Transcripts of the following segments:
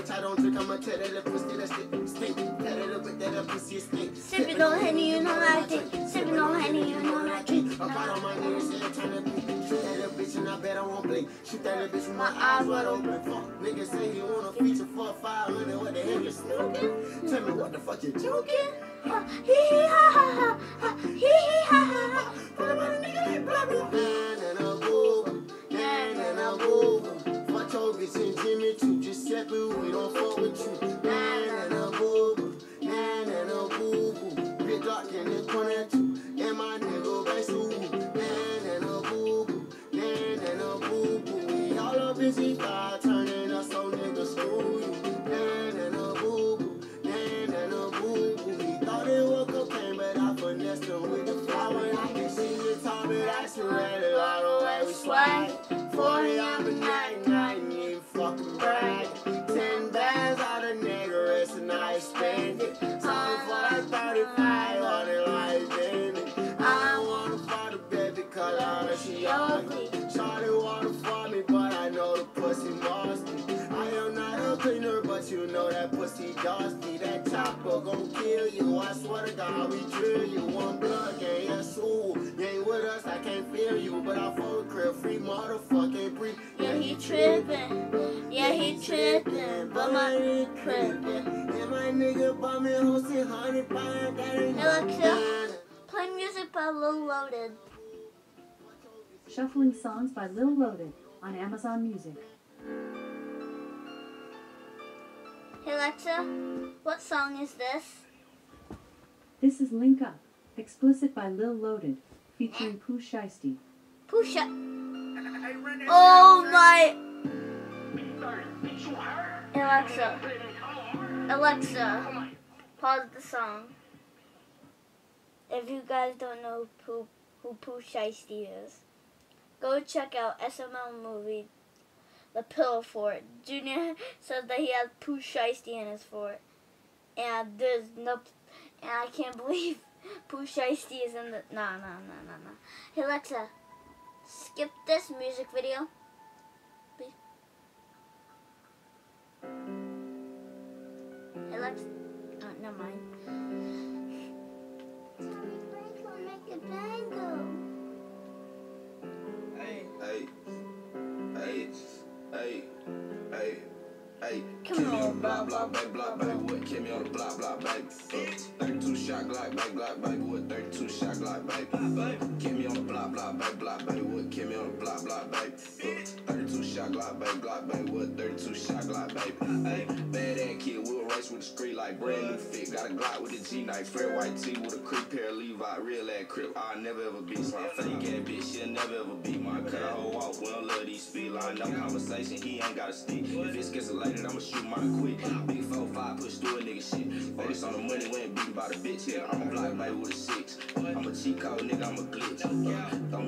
bitch. I don't drink. I'ma tell that little pussy that stink. Stink. That little bit that little pussy stink. Sipping on Henny, you know I drink. Sipping on Henny, you know I drink. I got on my knees time that beat. Shoot that little bitch and I bet I won't blink. Shoot that little bitch with my eyes wide open. Fuck, nigga say you wanna feature for 500. What the hell you smoking? Tell me what the fuck you joking? Ha, Hee hee ha ha ha. But my trippin'. And my nigga bought me a hosted hundred pound. That ain't Alexa. Play music by Lil Loaded. Shuffling songs by Lil Loaded on Amazon Music. Hey Alexa, what song is this? This is Link Up, explicit by Lil Loaded, featuring Pooh Shiesty. Pusha. Oh my. Alexa. Alexa. Pause the song. If you guys don't know who, who Pooh Shiesty is, go check out SML movie, The Pillow Fort. Junior says that he has Pooh Shiesty in his fort. And there's no, and I can't believe Pooh Shiesty is in the, no, no, no, no, no. Hey Alexa, skip this music video. Oh, never mind. Hey, hey, hey, hey, hey, hey. Come on, on the block, block, baby, block, baby, what? On the block, block, baby. Uh, 32 shot Glock, baby, Glock, baby, what? 32 shot Glock, baby. On the block, block, baby, block, baby, what? On the block, block, baby. Uh, 32 shot Glock, baby, Glock, baby, what? 32 shot Glock, baby. Hey, bad ass with the street like brand new fit. Got a Glock with a G knife, fair white tee with a creep pair of Levi, real ass crip. I'll never ever be some fake ass bitch, she'll never ever be mine. Cut a whole off, we don't love these speed line, no conversation, he ain't got a stick. If it's escalated, I'ma shoot mine quick. Big 4-5, push through a nigga shit. Focus on the money, we ain't beating by the bitch here. I'm a block baby with a six. I'm a cheat code, nigga, I'm a glitch. Uh,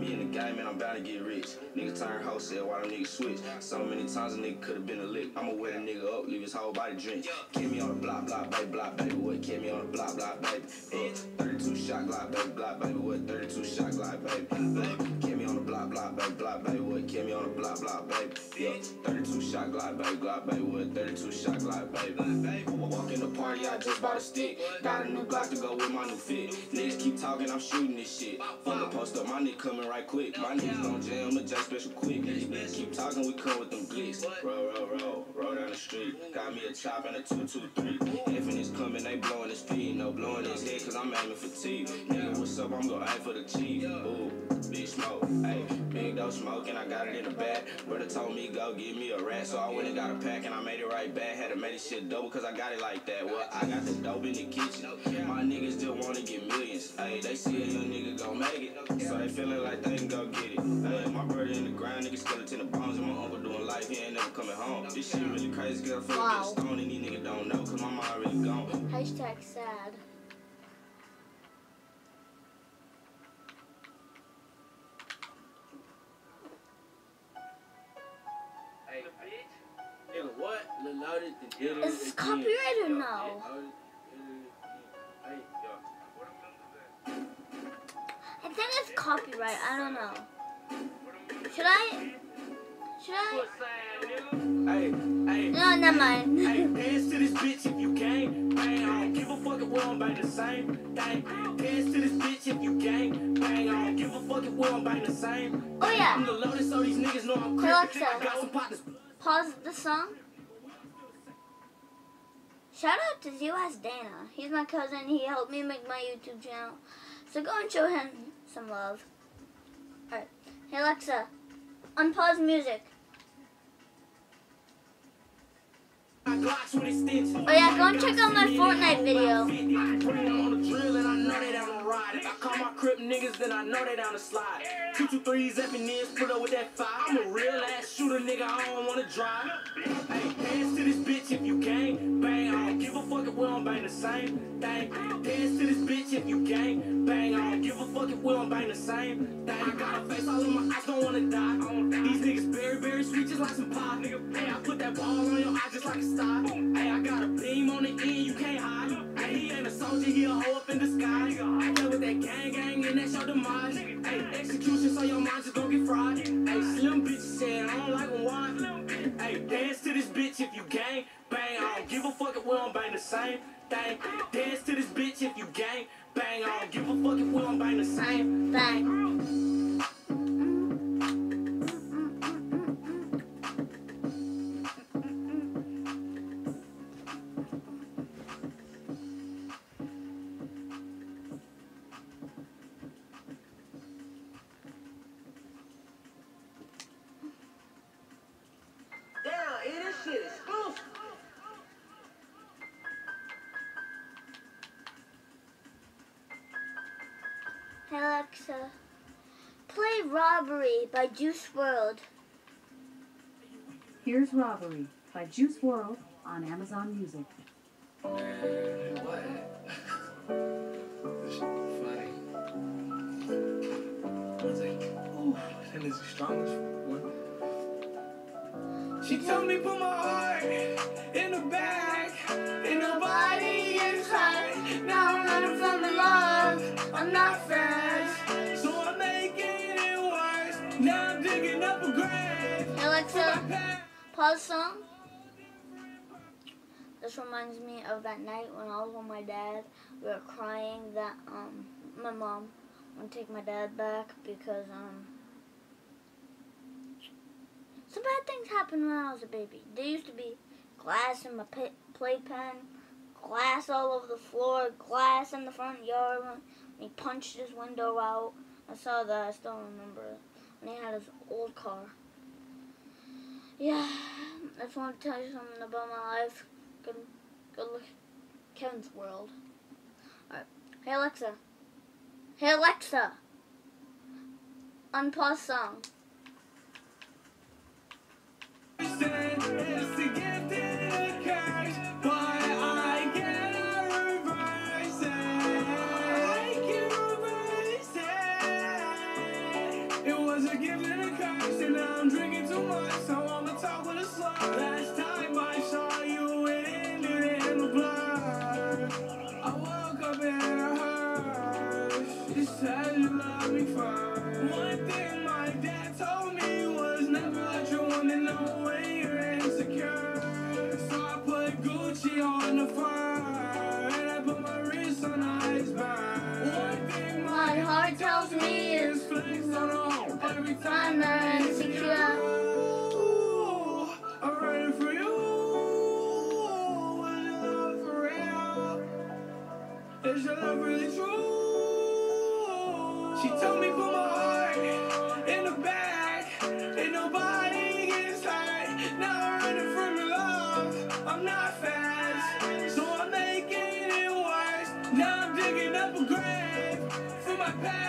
bound to get rich. Nigga turn wholesale while them niggas switch. So many times a nigga could've been a lick. I'ma wear a nigga up, leave his whole body drenched. Kill me on the block, block, baby, block, baby, what? Kill me on the block, block, baby. Uh, 32 shot Glock, baby, block, baby, what? 32 shot Glock, baby. Kill me on the block, block, baby, block, baby, what? Kill me on the block, block, baby. Yeah, 32 shot Glock, baby, Glock, baby, what? 32 shot Glock, baby. Walk in the party, I just bought a stick. Got a new Glock to go with my new fit. Niggas keep talking, I'm shooting this shit. Fuck the post up, my nigga coming right quick. My niggas don't jam, the J special quick. Keep talking, we come with them glicks. Roll, roll, roll, roll down the street. Got me a chop and a 223. Infinite's coming, they blowing his feet. No blowing his head, cause I'm aiming for T. Nigga, what's up? I'm gonna aim for the chief. Ooh, big smoke. Hey, big dope smoking, I got it in the bag. Brother told me go give me a rat, so I went and got a pack and I made it right back. Had to make this shit double cause I got it like that. Well, I got the dope in the kitchen. My niggas still wanna get millions. Hey, they see a young nigga gon' make it, so they feeling like they can go get it. Hey, my brother in the ground, nigga skeleton the bones, and my uncle doing life, he ain't never coming home. This shit really crazy, girl. Feel Wow. get stoned and these niggas don't know, cause my mom really gone. Hashtag sad. Is this again. copyright or no? Lil Loaded did it again. Hey, yo. I think it's copyright. I don't know. Should I? Should I? Hey, hey. No, never mind. Hey, dance to this bitch if you gang. Bang, I don't give a fuck if we don't bang the same thing. Dance to this bitch if you gang. Bang, I don't give a fuck if we don't bang the same. Oh, yeah. I'm the loaded so these niggas know I'm Hey. Alexa. I got some partners. Pause the song. Shout out to ZOS Dana. He's my cousin. He helped me make my YouTube channel. So go and show him some love. Alright. Hey Alexa, unpause music. My Glocks with extensions. Oh yeah, go and check out my Fortnite video. The. If I call my crip niggas, then I know they down to slide. Two two threes up in this, put up with that fire. I'm a real ass shooter, nigga. I don't wanna drive. Hey, dance to this bitch if you gang. Bang, I don't give a fuck if we don't bang the same thing. Dance to this bitch if you gang. Bang, I don't give a fuck if we don't bang the same thing. I got a face all in my eyes, don't wanna die. These niggas very, very sweet, just like some pie. Nigga, hey, I that ball on your eye just like a star. Hey, I got a beam on the end, you can't hide. Hey, he ain't a soldier, he a hoe up in disguise. I play with that gang gang and that's your demise. Hey, execution, so your mind just gon' get fried. Hey, slim bitch said I don't like them wine. Hey, dance to this bitch if you gang. Bang, I don't give a fuck if we don't bang the same thing. Dance to this bitch if you gang. Bang, I don't give a fuck if we don't bang the same Bang. Shit exclusive. Hey Alexa, play Robbery by Juice WRLD. Here's Robbery by Juice WRLD on Amazon Music. Man, what? This shit funny. I was like, ooh, that is the strongest one. She told me put my heart in the bag, and nobody is hurt. Now I'm running from the love, I'm not fast, so I'm making it worse. Now I'm digging up a grave. Alexa, pause song. This reminds me of that night when I was with my dad. We were crying that um my mom wouldn't take my dad back because um some bad things happened when I was a baby. There used to be glass in my playpen, glass all over the floor, glass in the front yard when he punched his window out. I saw that. I still remember it. When he had his old car. Yeah, I just want to tell you something about my life. Good, good look. Kevin's world. Alright. Hey Alexa. Hey Alexa. Unpause song. I'm gonna talk with a curse, you're insecure. So I put Gucci on the and I put my wrist on. One thing my heart tells me is flex on every time that. my past.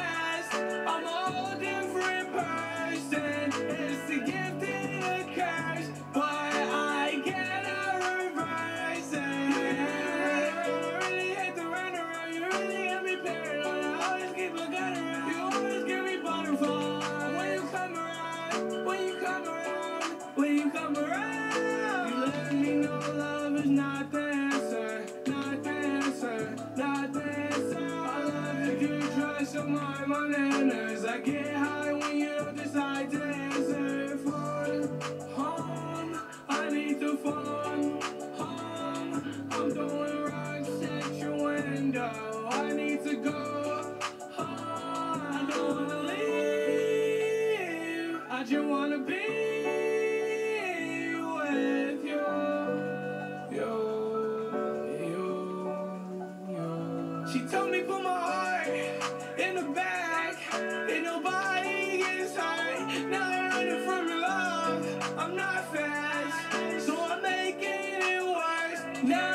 now.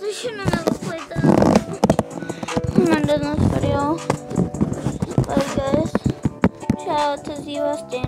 guys, we should have never played that. I'm ending this video. Bye guys. Shout to Zero Stan.